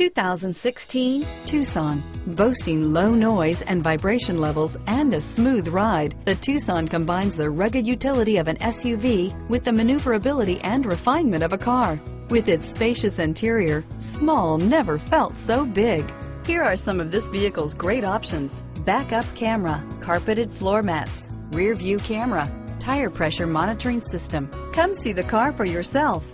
2016 Tucson. Boasting low noise and vibration levels and a smooth ride, the Tucson combines the rugged utility of an SUV with the maneuverability and refinement of a car. With its spacious interior, small never felt so big. Here are some of this vehicle's great options. Backup camera, carpeted floor mats, rear view camera, tire pressure monitoring system. Come see the car for yourself.